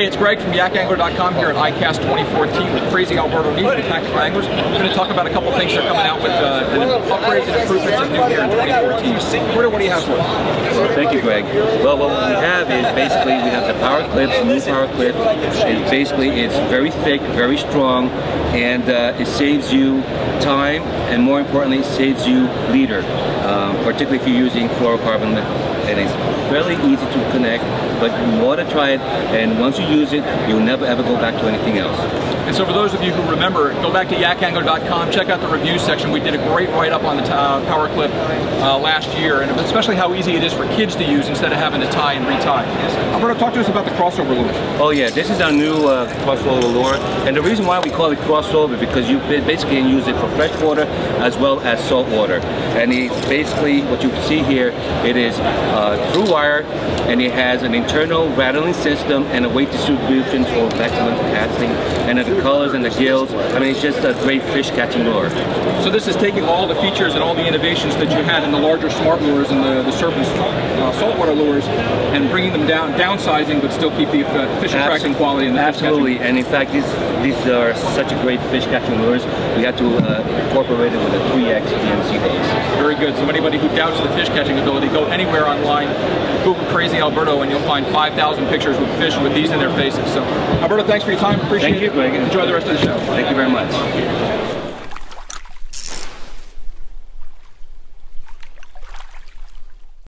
Hey, it's Greg from yakangler.com here at ICAST 2014 with Crazy Alberto Knie with Tactical Anglers. We're going to talk about a couple things that are coming out with uh, upgrades and improvements new in 2014. Alberto, what do you have for us? Thank you, Greg. Well, what we have is basically we have the power clips, new power clip. It's basically it's very thick, very strong, and uh, it saves you time, and more importantly, saves you leader, um, particularly if you're using fluorocarbon and it's fairly easy to connect, but you want to try it, and once you use it, you'll never ever go back to anything else. And so for those of you who remember, go back to yakangler.com, check out the review section. We did a great write-up on the uh, power clip uh, last year, and especially how easy it is for kids to use instead of having to tie and retie. Alberto, talk to us about the crossover lures. Oh yeah, this is our new uh, crossover lure, and the reason why we call it crossover is because you basically can use it for freshwater as well as saltwater. And it's basically what you see here, it is uh, through wire, and it has an internal rattling system and a weight distribution for excellent casting, and colors and the gills. I mean, it's just a great fish catching lure. So this is taking all the features and all the innovations that you had in the larger smart lures and the, the surface saltwater lures and bringing them down, downsizing, but still keep the uh, fish attracting quality and the Absolutely, and in fact, these these are such a great fish catching lures. We had to uh, incorporate it with a 3X VMC base. Very good. So anybody who doubts the fish catching ability, go anywhere online, Google Crazy Alberto, and you'll find 5,000 pictures with fish with these in their faces. So Alberto, thanks for your time. Appreciate Thank you, Greg. Enjoy the rest of the show. Thank you very much.